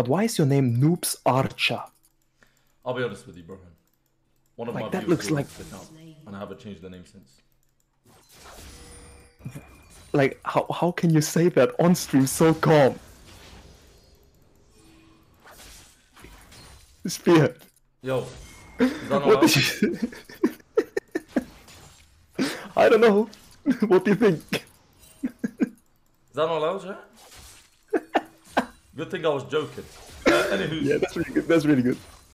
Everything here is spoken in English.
but why is your name Noobs Archer? I'll be honest with you, Brohan. One of Like, my that looks like- and I haven't changed the name since. Like, how how can you say that on stream so calm? Spear, Yo, what did you... I don't know. What do you think? Is that not allowed, yeah? Good thing I was joking. Uh, anywho, Yeah, that's really good. That's really good.